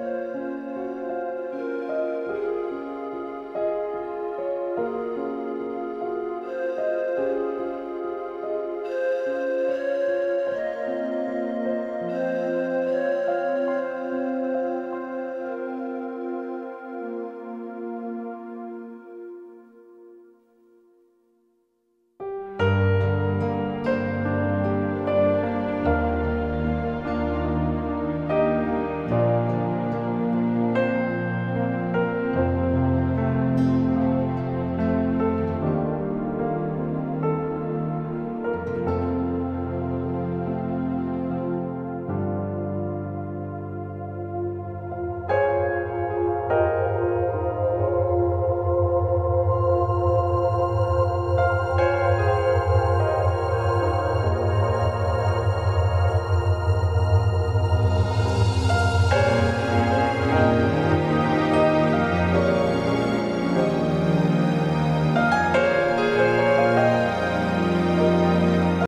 Música